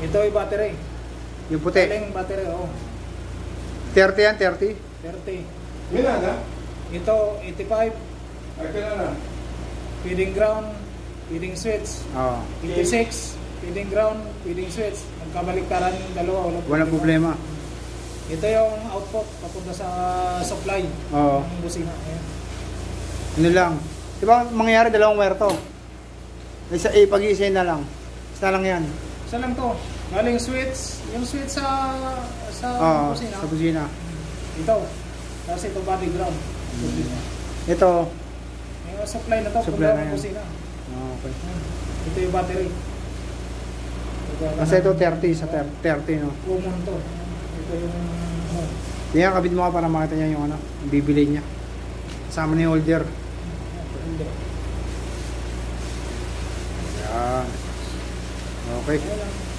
Ito yung battery. Yung puti. Galing battery, oh. 30 yan, 30. 30. Mina na? Ito, 85. Ay, kailan na? Feeding ground, feeding switch. Oo. 86. Feeding ground, feeding switch. Magkabaliktaran yung dalawa. Walang, Walang problema. Ito yung output papunta sa supply Oo. ng busina. Ayan. Ano lang. Di ba mangyayari dalawang wire to? Isa, eh, pag-iisayin na lang. Isa lang yan. Isa lang to. Galing switch. Yung switch sa sa Oo, busina. sa kusina. Ito. Tapos ito body ground. Ito. Yung supply na to, Supply na yan. busina. Oh, okay. Ito yung battery. Kasi ito 30 sa 30, no? Common to. Ito yung ano. Yan, kabit mo ka para makita niya yung ano, bibili niya. Kasama na yung holder. Hindi. Yan. Okay.